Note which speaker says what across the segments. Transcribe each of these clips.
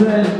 Speaker 1: said.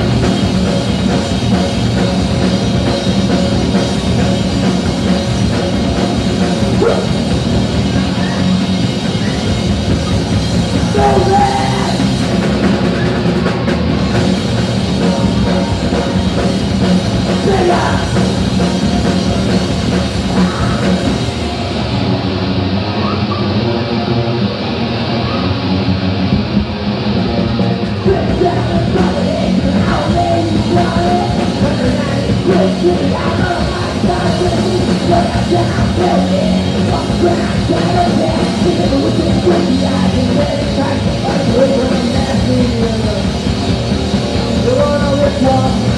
Speaker 2: rip